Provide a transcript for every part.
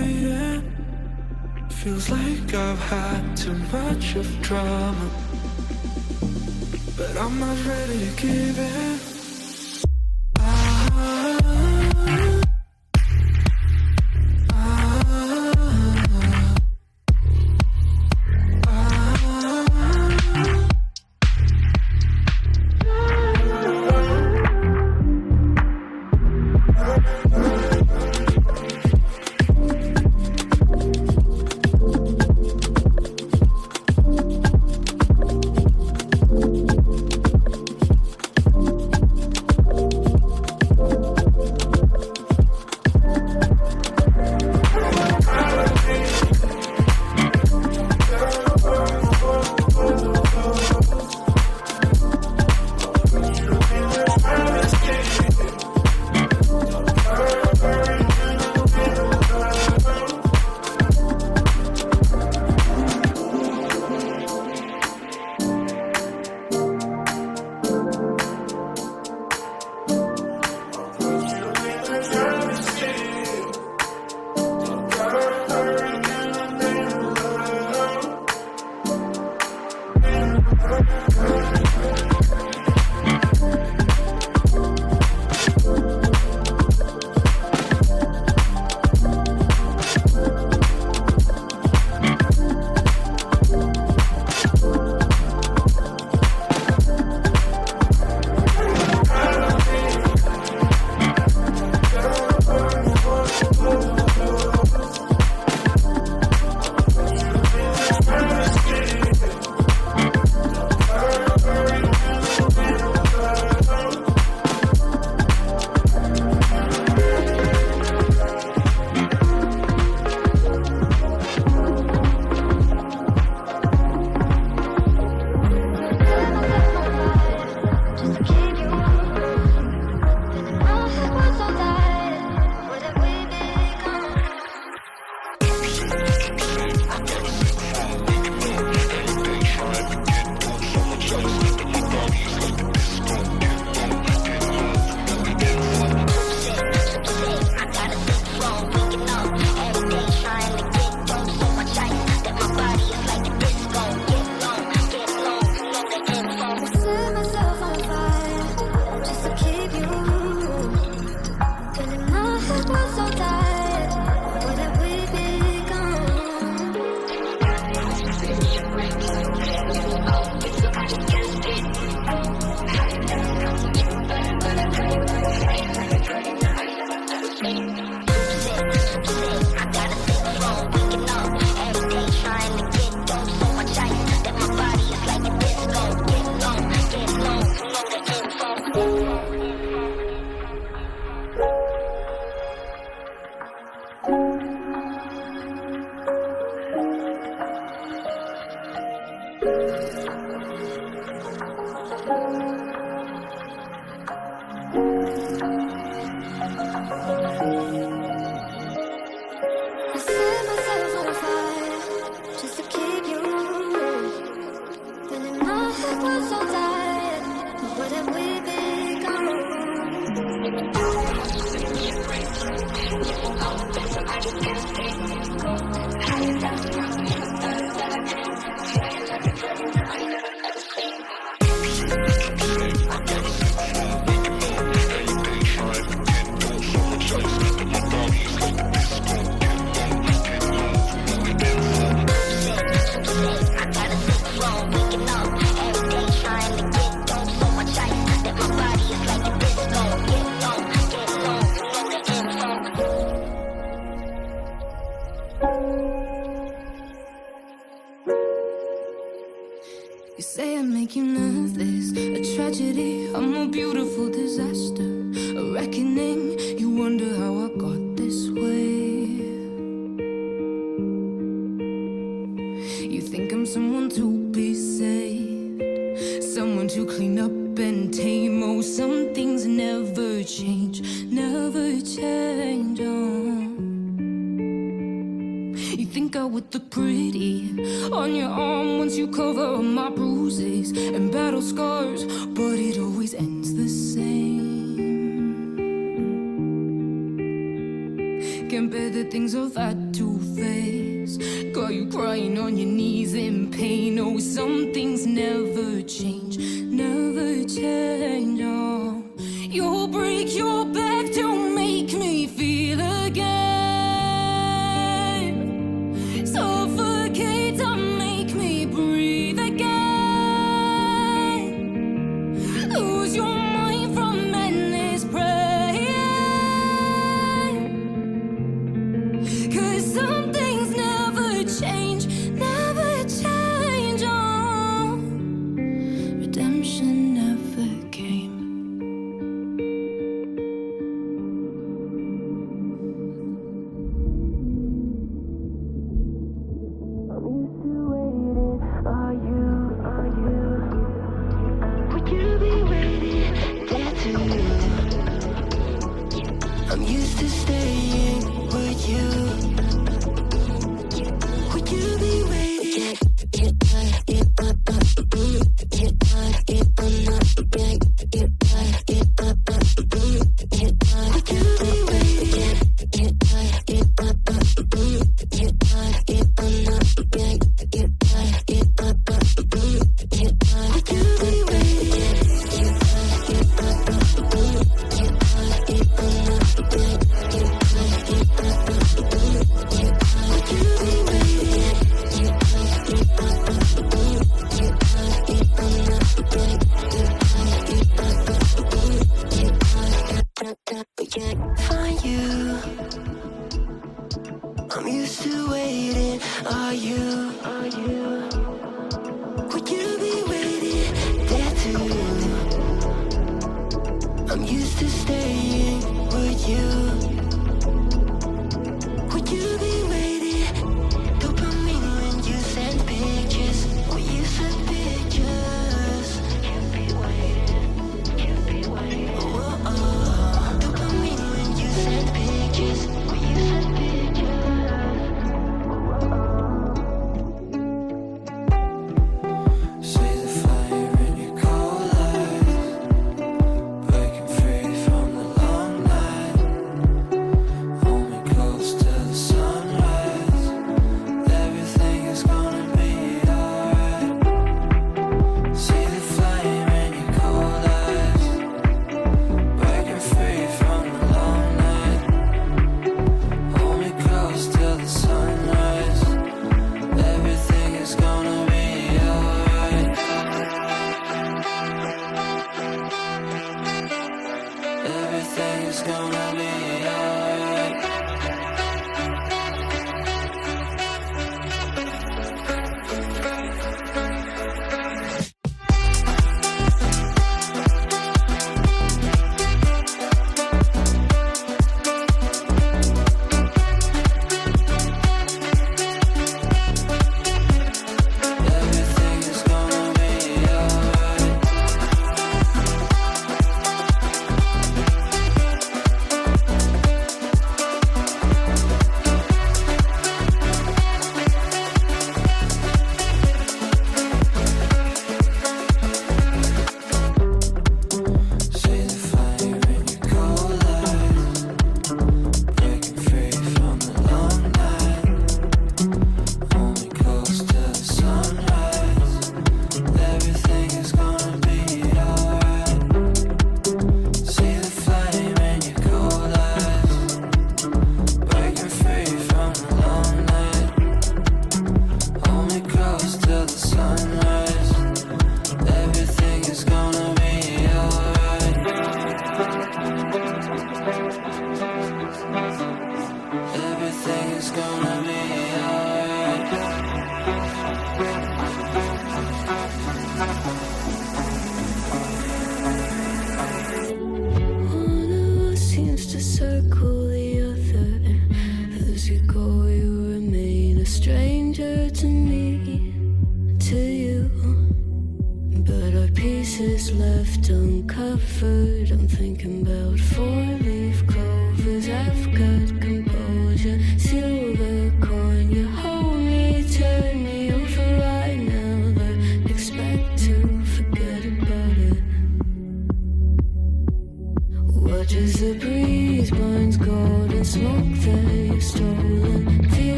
waiting. Feels like I've had too much of drama, but I'm not ready to give in.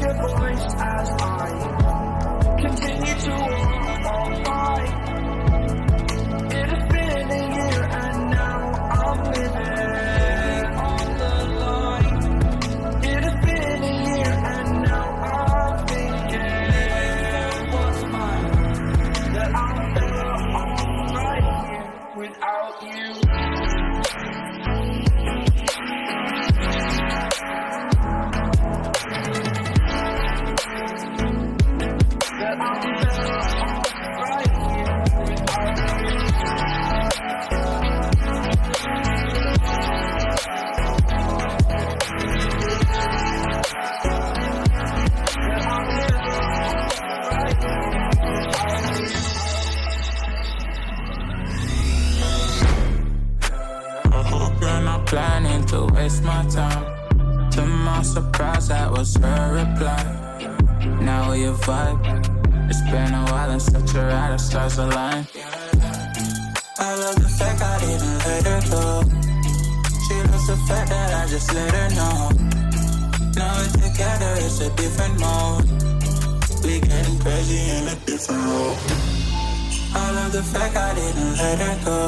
Your voice as I continue to walk waste my time. To my surprise, that was her reply. Now we vibe. It's been a while and such a ride, the stars align. I love the fact I didn't let her go. She loves the fact that I just let her know. Now we're together, it's a different mode. We getting crazy in a different role. I love the fact I didn't let her go.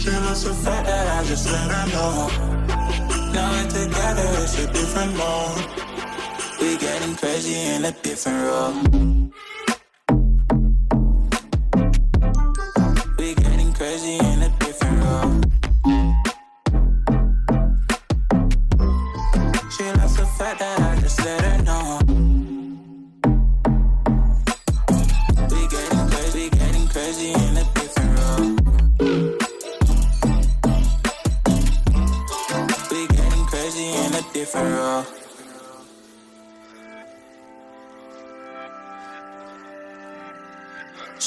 She loves the fact that I just let her know. Now we're together, it's a different mode. We're getting crazy in a different role.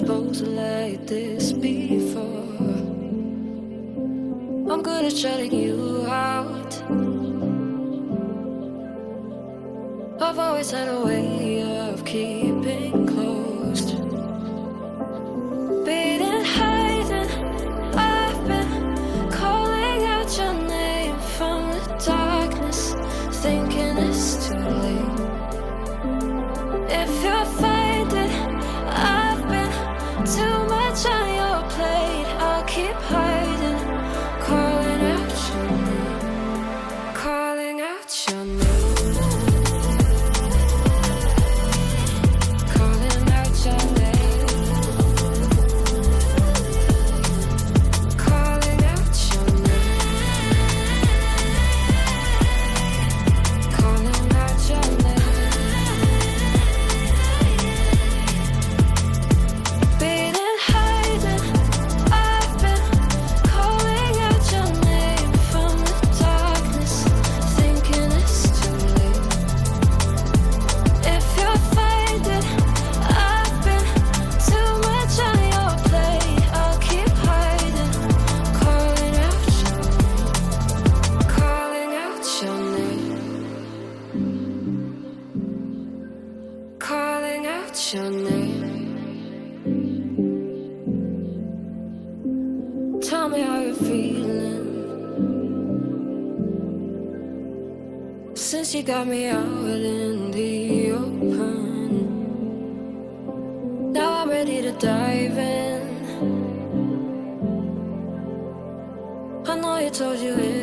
Never to like this before. I'm good at shutting you out. I've always had a way of keeping you feel since you got me out in the open, now I'm ready to dive in. I know you told you it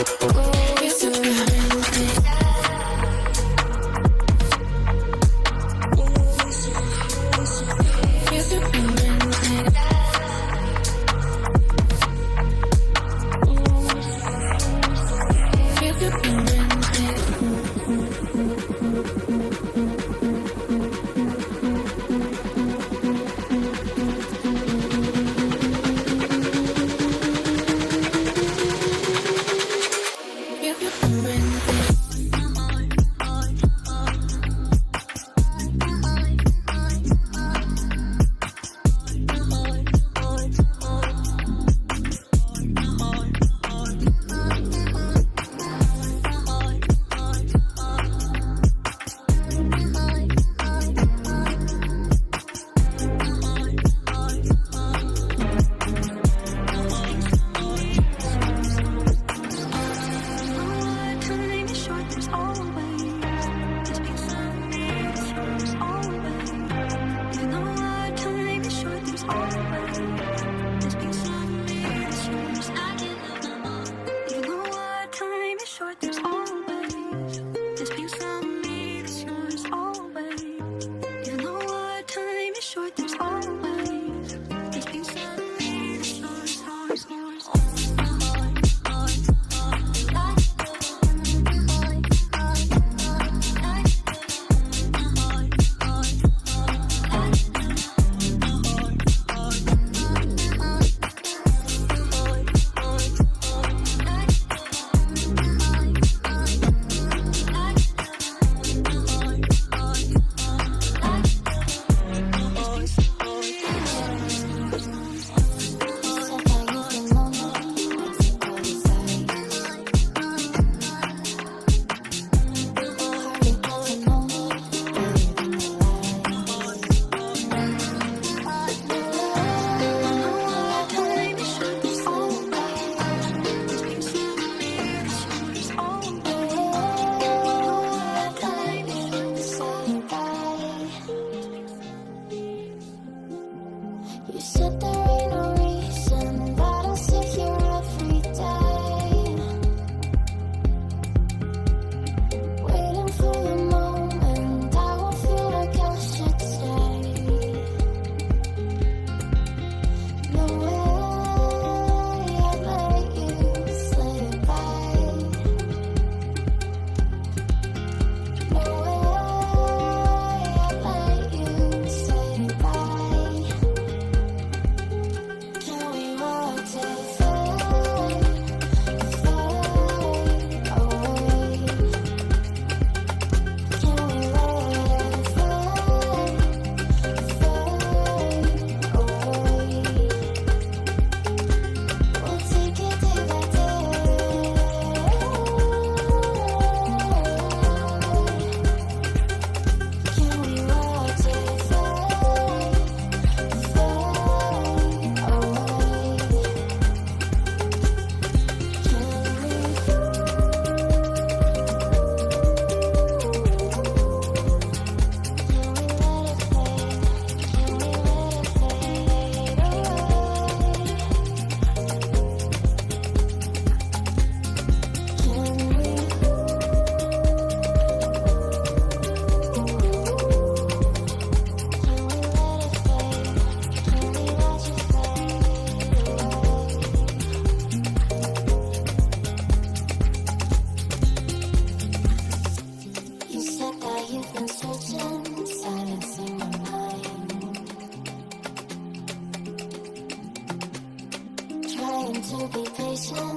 Keep me just